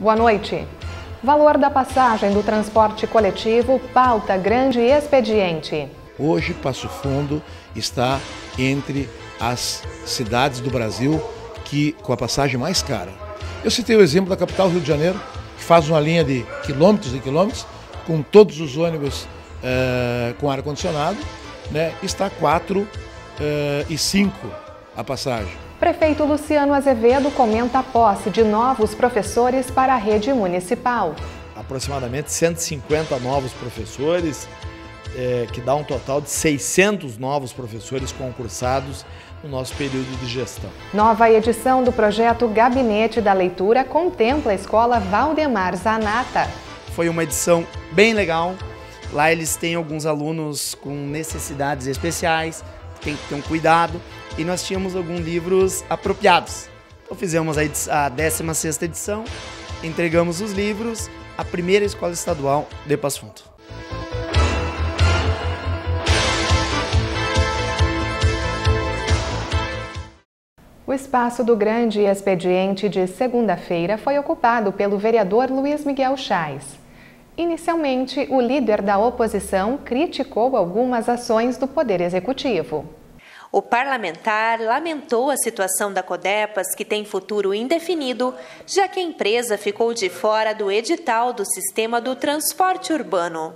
Boa noite. Valor da passagem do transporte coletivo pauta grande expediente. Hoje, Passo Fundo está entre as cidades do Brasil que com a passagem mais cara. Eu citei o exemplo da capital Rio de Janeiro, que faz uma linha de quilômetros e quilômetros, com todos os ônibus uh, com ar-condicionado, né, está 4 uh, e 5 a passagem. Prefeito Luciano Azevedo comenta a posse de novos professores para a rede municipal. Aproximadamente 150 novos professores, é, que dá um total de 600 novos professores concursados no nosso período de gestão. Nova edição do projeto Gabinete da Leitura contempla a escola Valdemar Zanata. Foi uma edição bem legal. Lá eles têm alguns alunos com necessidades especiais, tem que ter um cuidado e nós tínhamos alguns livros apropriados. Então fizemos a, a 16 edição, entregamos os livros à primeira escola estadual de Passo Fundo. O espaço do grande expediente de segunda-feira foi ocupado pelo vereador Luiz Miguel Chais. Inicialmente, o líder da oposição criticou algumas ações do Poder Executivo. O parlamentar lamentou a situação da Codepas, que tem futuro indefinido, já que a empresa ficou de fora do edital do sistema do transporte urbano.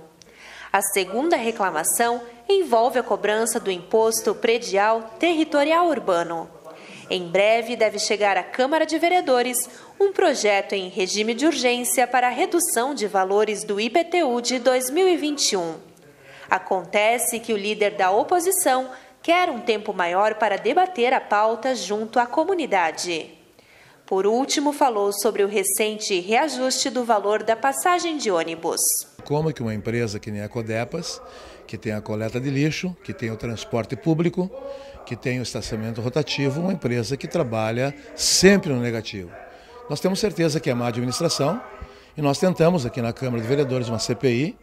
A segunda reclamação envolve a cobrança do imposto predial territorial urbano. Em breve deve chegar à Câmara de Vereadores um projeto em regime de urgência para a redução de valores do IPTU de 2021. Acontece que o líder da oposição quer um tempo maior para debater a pauta junto à comunidade. Por último, falou sobre o recente reajuste do valor da passagem de ônibus. Como que uma empresa que nem a Codepas, que tem a coleta de lixo, que tem o transporte público, que tem o estacionamento rotativo, uma empresa que trabalha sempre no negativo. Nós temos certeza que é má administração e nós tentamos aqui na Câmara de Vereadores uma CPI,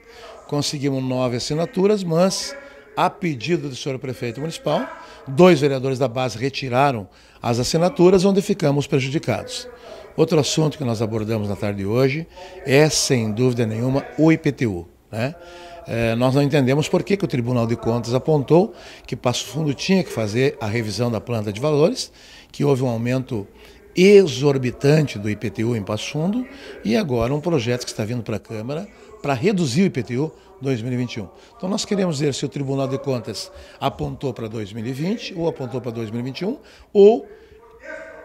conseguimos nove assinaturas, mas a pedido do senhor prefeito municipal, dois vereadores da base retiraram as assinaturas, onde ficamos prejudicados. Outro assunto que nós abordamos na tarde de hoje é, sem dúvida nenhuma, o IPTU. Né? É, nós não entendemos por que, que o Tribunal de Contas apontou que Passo Fundo tinha que fazer a revisão da planta de valores, que houve um aumento exorbitante do IPTU em Passo Fundo e agora um projeto que está vindo para a Câmara para reduzir o IPTU 2021. Então nós queremos ver se o Tribunal de Contas apontou para 2020 ou apontou para 2021 ou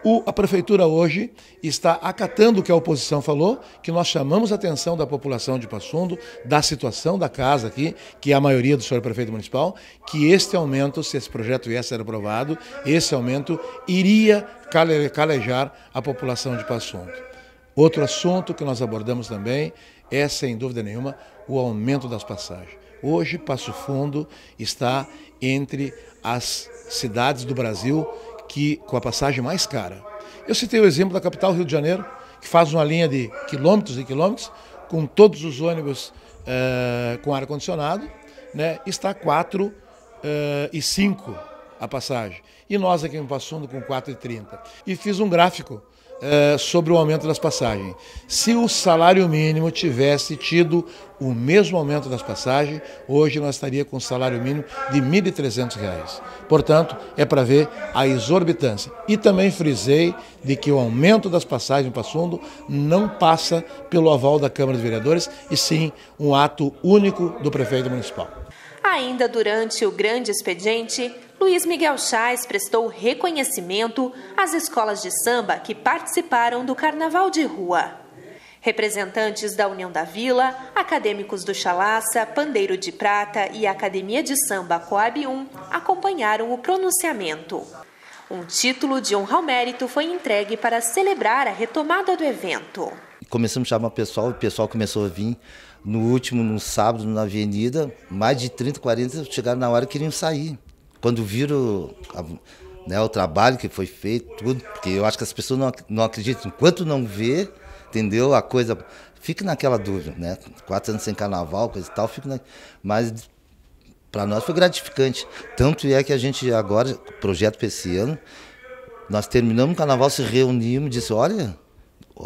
o, a prefeitura hoje está acatando o que a oposição falou, que nós chamamos a atenção da população de Passundo, da situação da casa aqui, que é a maioria do senhor prefeito municipal, que este aumento, se esse projeto viesse a ser aprovado, esse aumento iria calejar a população de Passundo. Outro assunto que nós abordamos também é, sem dúvida nenhuma, o aumento das passagens. Hoje, Passo Fundo está entre as cidades do Brasil que com a passagem mais cara. Eu citei o exemplo da capital Rio de Janeiro, que faz uma linha de quilômetros e quilômetros, com todos os ônibus uh, com ar-condicionado, né, está 4 uh, e 5 a passagem. E nós aqui em Passo Fundo com 4,30. E fiz um gráfico é, sobre o aumento das passagens. Se o salário mínimo tivesse tido o mesmo aumento das passagens, hoje nós estaria com um salário mínimo de R$ 1.300. Portanto, é para ver a exorbitância. E também frisei de que o aumento das passagens para Sundo não passa pelo aval da Câmara de Vereadores, e sim um ato único do prefeito municipal. Ainda durante o grande expediente, Luiz Miguel Chais prestou reconhecimento às escolas de samba que participaram do Carnaval de Rua. Representantes da União da Vila, acadêmicos do Chalaça, Pandeiro de Prata e Academia de Samba Coab 1 acompanharam o pronunciamento. Um título de honra ao mérito foi entregue para celebrar a retomada do evento. Começamos a chamar o pessoal, o pessoal começou a vir. No último, no sábado, na avenida, mais de 30, 40 chegaram na hora e queriam sair quando viram né, o trabalho que foi feito, tudo, porque eu acho que as pessoas não, não acreditam, enquanto não vê, entendeu? A coisa fica naquela dúvida, né? Quatro anos sem carnaval, coisa e tal, fica na... mas para nós foi gratificante. Tanto é que a gente agora, projeto para esse ano, nós terminamos o carnaval, se reunimos disse, olha,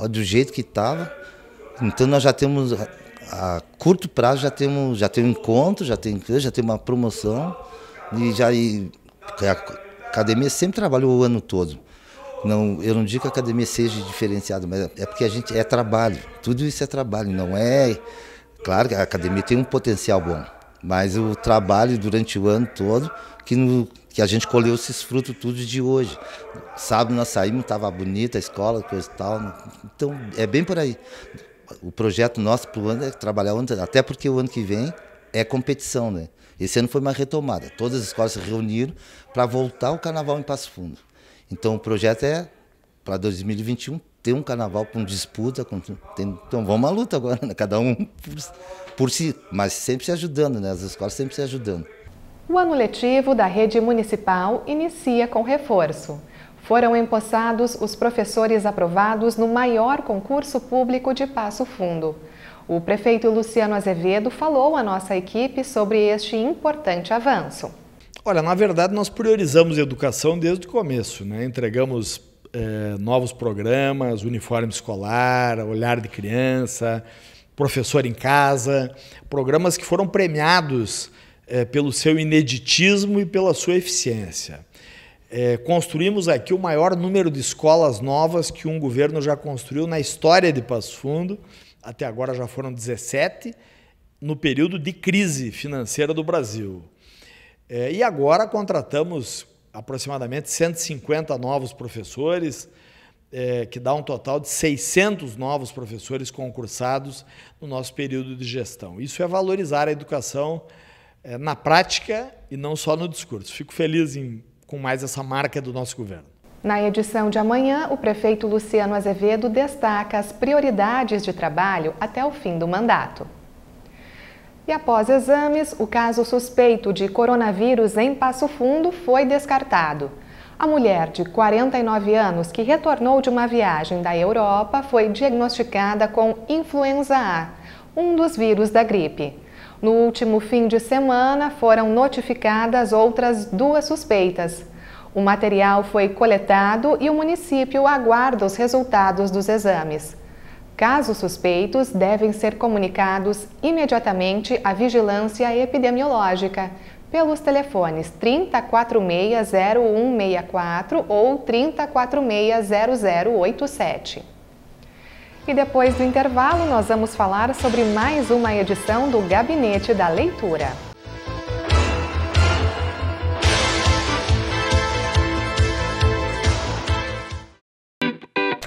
do jeito que estava. Então nós já temos a curto prazo já temos já tem um encontro, já tem já tem uma promoção e já e, a academia sempre trabalhou o ano todo. Não, eu não digo que a academia seja diferenciada, mas é porque a gente é trabalho. Tudo isso é trabalho, não é. Claro que a academia tem um potencial bom, mas o trabalho durante o ano todo que, no, que a gente colheu esses frutos tudo de hoje. Sábado nós saímos, estava bonita a escola, coisa e tal. Então é bem por aí. O projeto nosso para o ano é trabalhar até porque o ano que vem é competição, né? Esse ano foi uma retomada. Todas as escolas se reuniram para voltar o carnaval em Passo Fundo. Então o projeto é para 2021 ter um carnaval com disputa, com, tem, então vamos à luta agora, né? cada um por, por si, mas sempre se ajudando, né? As escolas sempre se ajudando. O ano letivo da rede municipal inicia com reforço. Foram empossados os professores aprovados no maior concurso público de Passo Fundo. O prefeito Luciano Azevedo falou à nossa equipe sobre este importante avanço. Olha, na verdade, nós priorizamos educação desde o começo. Né? Entregamos eh, novos programas, uniforme escolar, olhar de criança, professor em casa, programas que foram premiados eh, pelo seu ineditismo e pela sua eficiência. Eh, construímos aqui o maior número de escolas novas que um governo já construiu na história de Passo Fundo. Até agora já foram 17 no período de crise financeira do Brasil. É, e agora contratamos aproximadamente 150 novos professores, é, que dá um total de 600 novos professores concursados no nosso período de gestão. Isso é valorizar a educação é, na prática e não só no discurso. Fico feliz em, com mais essa marca do nosso governo. Na edição de amanhã, o prefeito Luciano Azevedo destaca as prioridades de trabalho até o fim do mandato. E após exames, o caso suspeito de coronavírus em Passo Fundo foi descartado. A mulher de 49 anos que retornou de uma viagem da Europa foi diagnosticada com influenza A, um dos vírus da gripe. No último fim de semana, foram notificadas outras duas suspeitas. O material foi coletado e o município aguarda os resultados dos exames. Casos suspeitos devem ser comunicados imediatamente à vigilância epidemiológica pelos telefones 30460164 ou 30460087. E depois do intervalo, nós vamos falar sobre mais uma edição do Gabinete da Leitura.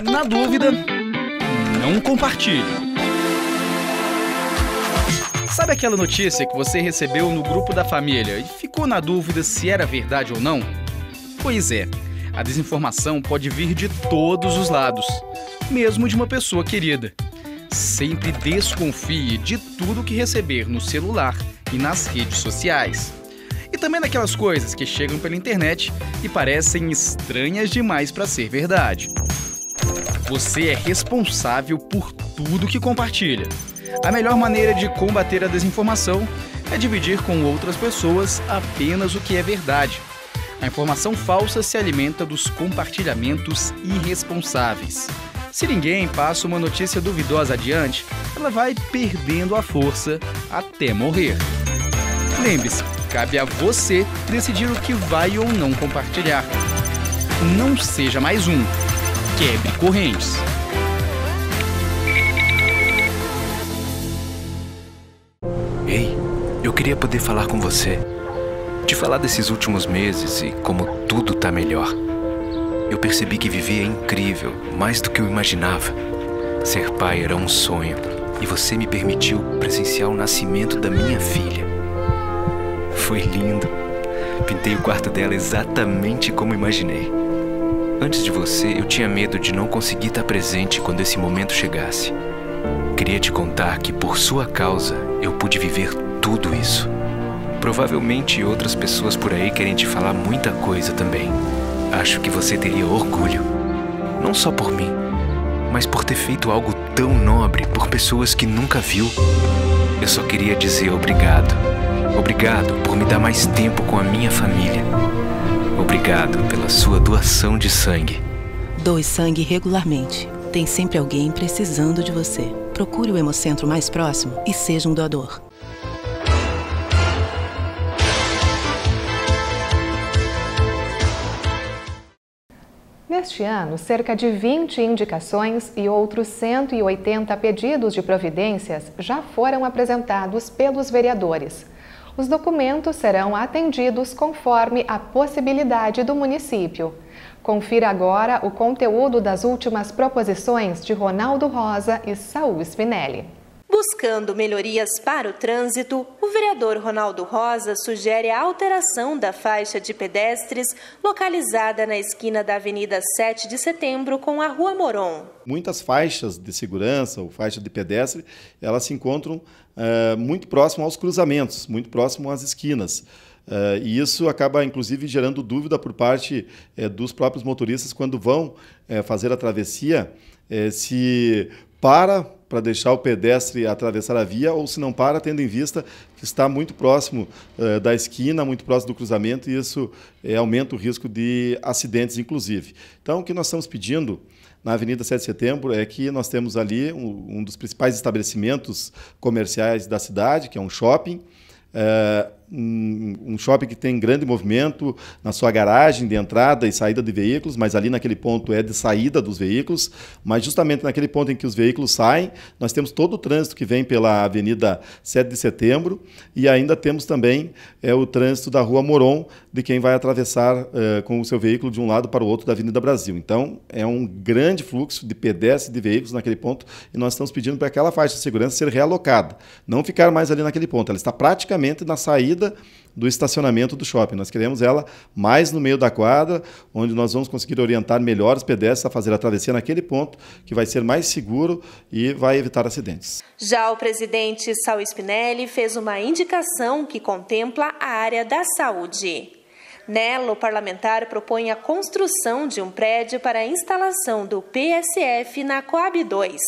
Na dúvida, não compartilhe. Sabe aquela notícia que você recebeu no grupo da família e ficou na dúvida se era verdade ou não? Pois é, a desinformação pode vir de todos os lados, mesmo de uma pessoa querida. Sempre desconfie de tudo que receber no celular e nas redes sociais. E também daquelas coisas que chegam pela internet e parecem estranhas demais para ser verdade. Você é responsável por tudo que compartilha. A melhor maneira de combater a desinformação é dividir com outras pessoas apenas o que é verdade. A informação falsa se alimenta dos compartilhamentos irresponsáveis. Se ninguém passa uma notícia duvidosa adiante, ela vai perdendo a força até morrer. Lembre-se, cabe a você decidir o que vai ou não compartilhar. Não seja mais um Quebre correntes. Ei, eu queria poder falar com você. Te falar desses últimos meses e como tudo tá melhor. Eu percebi que viver é incrível, mais do que eu imaginava. Ser pai era um sonho e você me permitiu presenciar o nascimento da minha filha. Foi lindo. Pintei o quarto dela exatamente como imaginei. Antes de você, eu tinha medo de não conseguir estar presente quando esse momento chegasse. Queria te contar que, por sua causa, eu pude viver tudo isso. Provavelmente outras pessoas por aí querem te falar muita coisa também. Acho que você teria orgulho. Não só por mim, mas por ter feito algo tão nobre por pessoas que nunca viu. Eu só queria dizer obrigado. Obrigado por me dar mais tempo com a minha família. Obrigado pela sua doação de sangue. Doe sangue regularmente. Tem sempre alguém precisando de você. Procure o Hemocentro mais próximo e seja um doador. Neste ano, cerca de 20 indicações e outros 180 pedidos de providências já foram apresentados pelos vereadores. Os documentos serão atendidos conforme a possibilidade do município. Confira agora o conteúdo das últimas proposições de Ronaldo Rosa e Saul Spinelli. Buscando melhorias para o trânsito, o vereador Ronaldo Rosa sugere a alteração da faixa de pedestres localizada na esquina da Avenida 7 de Setembro com a Rua Moron. Muitas faixas de segurança ou faixa de pedestre, elas se encontram uh, muito próximo aos cruzamentos, muito próximo às esquinas. Uh, e isso acaba, inclusive, gerando dúvida por parte uh, dos próprios motoristas quando vão fazer a travessia, se para para deixar o pedestre atravessar a via ou se não para, tendo em vista que está muito próximo uh, da esquina, muito próximo do cruzamento e isso uh, aumenta o risco de acidentes, inclusive. Então, o que nós estamos pedindo na Avenida 7 de Setembro é que nós temos ali um, um dos principais estabelecimentos comerciais da cidade, que é um shopping, uh, um, shopping que tem grande movimento na sua garagem de entrada e saída de veículos, mas ali naquele ponto é de saída dos veículos, mas justamente naquele ponto em que os veículos saem, nós temos todo o trânsito que vem pela Avenida 7 de Setembro e ainda temos também é, o trânsito da Rua Moron, de quem vai atravessar é, com o seu veículo de um lado para o outro da Avenida Brasil. Então, é um grande fluxo de pedestres de veículos naquele ponto e nós estamos pedindo para aquela faixa de segurança ser realocada, não ficar mais ali naquele ponto. Ela está praticamente na saída saída do estacionamento do shopping. Nós queremos ela mais no meio da quadra, onde nós vamos conseguir orientar melhor os pedestres a fazer a travessia naquele ponto, que vai ser mais seguro e vai evitar acidentes. Já o presidente Saul Spinelli fez uma indicação que contempla a área da saúde. Nela, o parlamentar propõe a construção de um prédio para a instalação do PSF na Coab 2.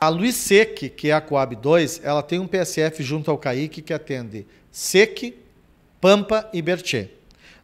A Luiz Sec, que é a Coab 2, ela tem um PSF junto ao CAIC que atende SEC, Pampa e Bertê.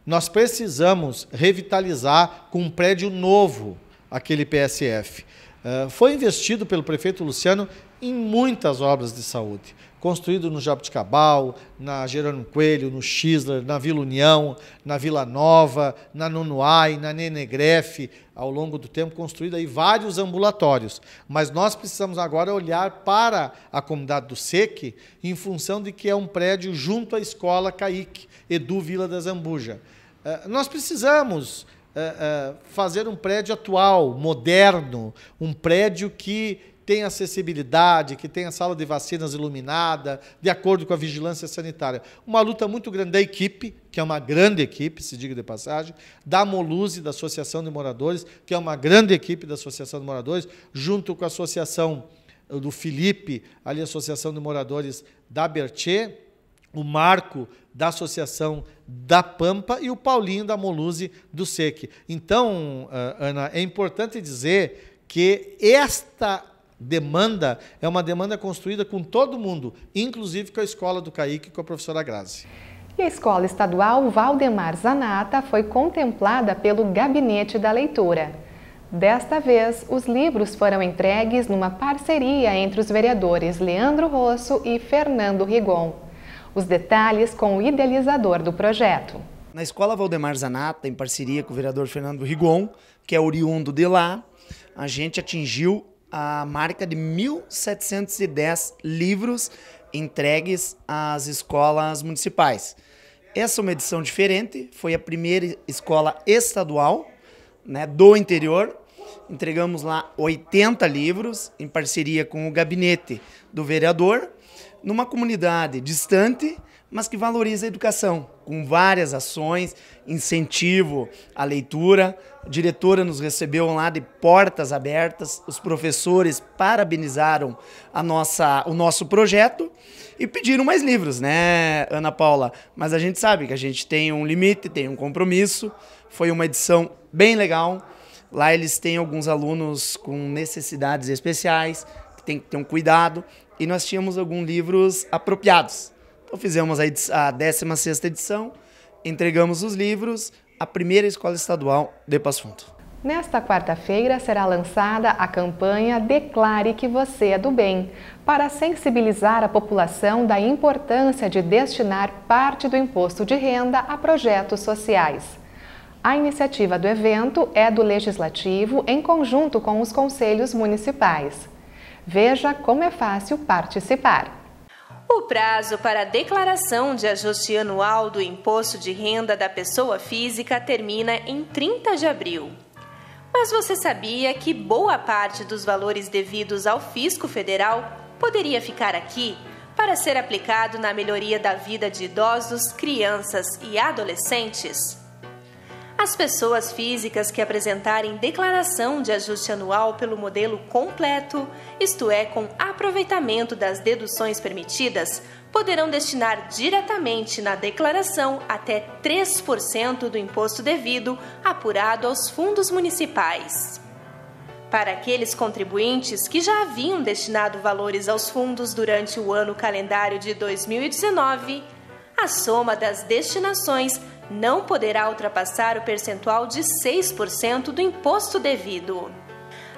Nós precisamos revitalizar com um prédio novo aquele PSF. Uh, eh, foi investido pelo prefeito Luciano em muitas obras de saúde construído no Jabuticabal, na Gerônimo Coelho, no Xisler, na Vila União, na Vila Nova, na Nunuai, na Nenegrefe, ao longo do tempo construído aí vários ambulatórios. Mas nós precisamos agora olhar para a comunidade do SEC em função de que é um prédio junto à escola CAIC, Edu Vila da Zambuja. Eh, nós precisamos eh, eh, fazer um prédio atual, moderno, um prédio que tem acessibilidade, que tem a sala de vacinas iluminada, de acordo com a vigilância sanitária. Uma luta muito grande da equipe, que é uma grande equipe, se diga de passagem, da Moluse, da Associação de Moradores, que é uma grande equipe da Associação de Moradores, junto com a Associação do Felipe, ali a Associação de Moradores da Bertê, o Marco da Associação da Pampa e o Paulinho da Moluse do SEC. Então, ah, Ana, é importante dizer que esta demanda é uma demanda construída com todo mundo, inclusive com a escola do Caíque e com a professora Grazi. E a Escola Estadual Valdemar Zanata foi contemplada pelo Gabinete da Leitura. Desta vez, os livros foram entregues numa parceria entre os vereadores Leandro Rosso e Fernando Rigon. Os detalhes com o idealizador do projeto. Na Escola Valdemar Zanata, em parceria com o vereador Fernando Rigon, que é oriundo de lá, a gente atingiu a marca de 1.710 livros entregues às escolas municipais. Essa é uma edição diferente, foi a primeira escola estadual né, do interior. Entregamos lá 80 livros em parceria com o gabinete do vereador, numa comunidade distante, mas que valoriza a educação, com várias ações, incentivo à leitura. A diretora nos recebeu lá de portas abertas, os professores parabenizaram a nossa, o nosso projeto e pediram mais livros, né, Ana Paula? Mas a gente sabe que a gente tem um limite, tem um compromisso. Foi uma edição bem legal. Lá eles têm alguns alunos com necessidades especiais, que tem que ter um cuidado, e nós tínhamos alguns livros apropriados então fizemos a, a 16 edição, entregamos os livros à primeira escola estadual de Passo Fundo. Nesta quarta-feira será lançada a campanha Declare que você é do bem, para sensibilizar a população da importância de destinar parte do imposto de renda a projetos sociais. A iniciativa do evento é do Legislativo em conjunto com os conselhos municipais. Veja como é fácil participar. O prazo para a declaração de ajuste anual do imposto de renda da pessoa física termina em 30 de abril. Mas você sabia que boa parte dos valores devidos ao fisco federal poderia ficar aqui para ser aplicado na melhoria da vida de idosos, crianças e adolescentes? As pessoas físicas que apresentarem declaração de ajuste anual pelo modelo completo, isto é, com aproveitamento das deduções permitidas, poderão destinar diretamente na declaração até 3% do imposto devido apurado aos fundos municipais. Para aqueles contribuintes que já haviam destinado valores aos fundos durante o ano calendário de 2019, a soma das destinações não poderá ultrapassar o percentual de 6% do imposto devido.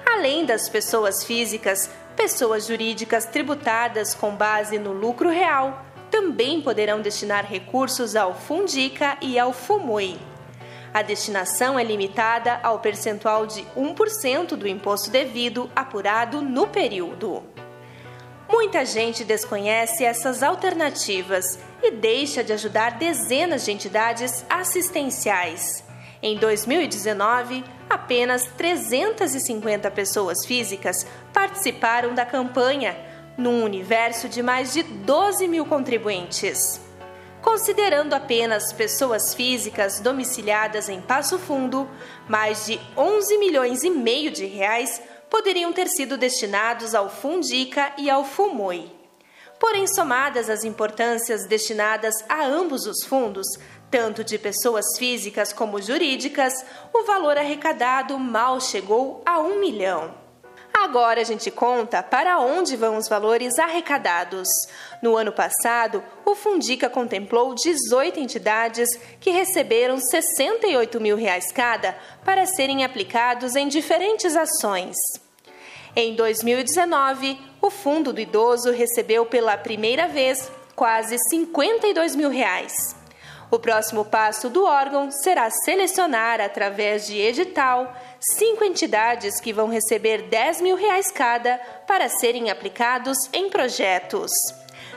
Além das pessoas físicas, pessoas jurídicas tributadas com base no lucro real também poderão destinar recursos ao Fundica e ao FUMUI. A destinação é limitada ao percentual de 1% do imposto devido apurado no período. Muita gente desconhece essas alternativas e deixa de ajudar dezenas de entidades assistenciais. Em 2019, apenas 350 pessoas físicas participaram da campanha, num universo de mais de 12 mil contribuintes. Considerando apenas pessoas físicas domiciliadas em Passo Fundo, mais de 11 milhões e meio de reais poderiam ter sido destinados ao Fundica e ao Fumoi. Porém, somadas as importâncias destinadas a ambos os fundos, tanto de pessoas físicas como jurídicas, o valor arrecadado mal chegou a um milhão. Agora a gente conta para onde vão os valores arrecadados. No ano passado, o Fundica contemplou 18 entidades que receberam 68 mil reais cada para serem aplicados em diferentes ações. Em 2019, o Fundo do Idoso recebeu pela primeira vez quase 52 mil reais. O próximo passo do órgão será selecionar, através de edital, cinco entidades que vão receber 10 mil reais cada para serem aplicados em projetos.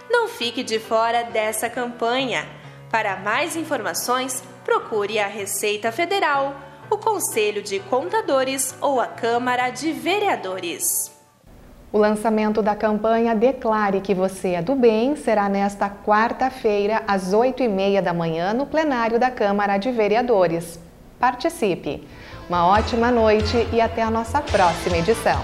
Não fique de fora dessa campanha. Para mais informações, procure a Receita Federal, o Conselho de Contadores ou a Câmara de Vereadores. O lançamento da campanha Declare que você é do bem será nesta quarta-feira, às 8h30 da manhã, no plenário da Câmara de Vereadores. Participe! Uma ótima noite e até a nossa próxima edição.